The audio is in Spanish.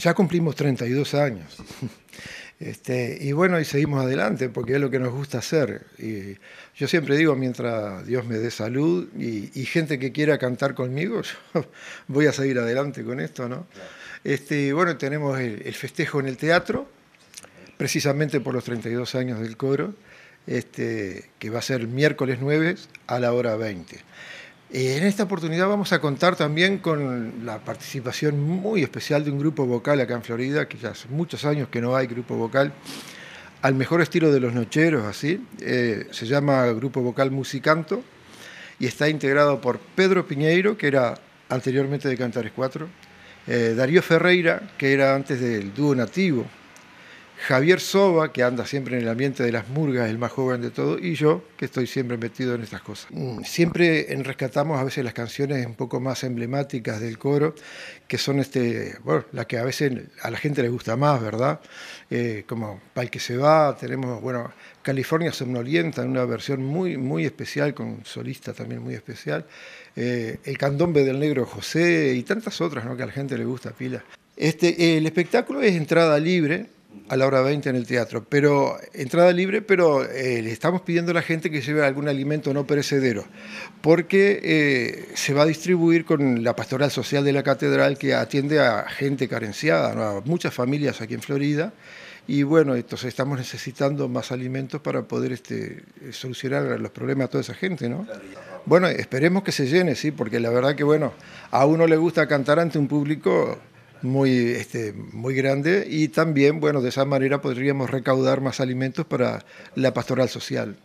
ya cumplimos 32 años. Este, y bueno, y seguimos adelante porque es lo que nos gusta hacer. Y yo siempre digo, mientras Dios me dé salud y, gente que quiera cantar conmigo, yo voy a seguir adelante con esto, ¿no? Este, bueno, tenemos el, festejo en el teatro, precisamente por los 32 años del coro, este, que va a ser miércoles 9 a la hora 20. Eh, en esta oportunidad vamos a contar también con la participación muy especial de un grupo vocal acá en Florida, que ya hace muchos años que no hay grupo vocal, al mejor estilo de los nocheros, así. Eh, se llama Grupo Vocal Musicanto y está integrado por Pedro Piñeiro, que era anteriormente de Cantares 4, eh, Darío Ferreira, que era antes del dúo nativo, Javier Soba, que anda siempre en el ambiente de las murgas, el más joven de todo, y yo, que estoy siempre metido en estas cosas. Mm, siempre rescatamos a veces las canciones un poco más emblemáticas del coro, que son este, bueno, las que a veces a la gente le gusta más, ¿verdad? Eh, como Pal que se va, tenemos, bueno, California Somnolienta, en una versión muy, muy especial, con solista también muy especial, eh, El Candombe del Negro José y tantas otras, ¿no? Que a la gente le gusta pila. Este, el espectáculo es entrada libre, a la hora 20 en el teatro, pero entrada libre, pero eh, le estamos pidiendo a la gente que lleve algún alimento no perecedero, porque eh, se va a distribuir con la pastoral social de la catedral que atiende a gente carenciada, a muchas familias aquí en Florida, y bueno, entonces estamos necesitando más alimentos para poder este, solucionar los problemas a toda esa gente, ¿no? Bueno, esperemos que se llene, sí, porque la verdad que bueno, a uno le gusta cantar ante un público muy, este, muy grande y también, bueno, de esa manera podríamos recaudar más alimentos para la pastoral social.